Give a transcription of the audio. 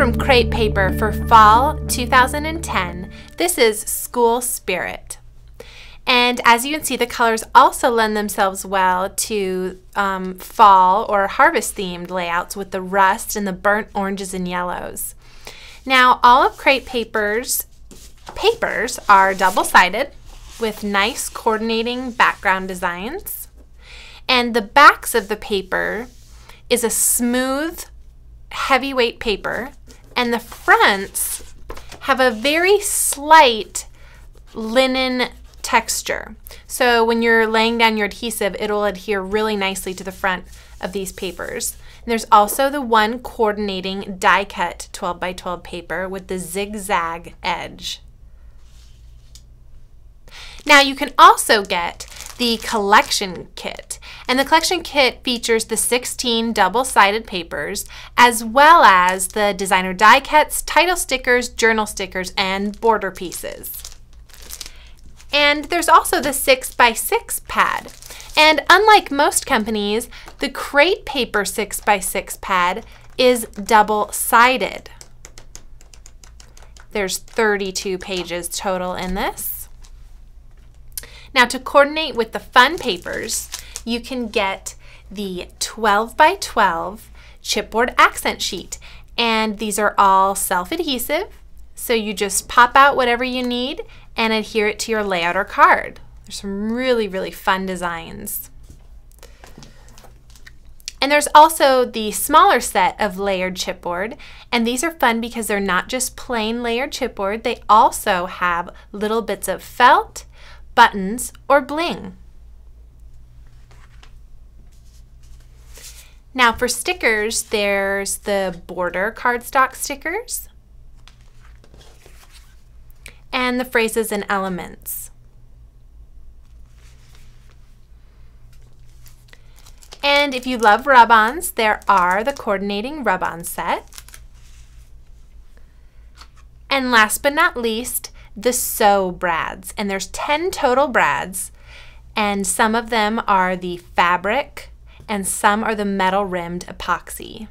from Crate Paper for fall 2010. This is School Spirit. And as you can see, the colors also lend themselves well to um, fall or harvest themed layouts with the rust and the burnt oranges and yellows. Now, all of Crate Paper's papers are double-sided with nice coordinating background designs. And the backs of the paper is a smooth, heavyweight paper, and the fronts have a very slight linen texture. So when you're laying down your adhesive, it'll adhere really nicely to the front of these papers. And there's also the one coordinating die cut 12 by 12 paper with the zigzag edge. Now you can also get the collection kit. And the collection kit features the 16 double-sided papers as well as the designer die cuts, title stickers, journal stickers, and border pieces. And there's also the 6x6 pad. And unlike most companies, the crate paper 6x6 pad is double-sided. There's 32 pages total in this. Now to coordinate with the fun papers, you can get the 12 by 12 chipboard accent sheet. And these are all self-adhesive, so you just pop out whatever you need and adhere it to your layout or card. There's some really, really fun designs. And there's also the smaller set of layered chipboard, and these are fun because they're not just plain layered chipboard, they also have little bits of felt, buttons, or bling. Now for stickers, there's the border cardstock stickers and the phrases and elements. And if you love rub-ons, there are the coordinating rub-on set. And last but not least, the sew brads. And there's 10 total brads, and some of them are the fabric, and some are the metal rimmed epoxy.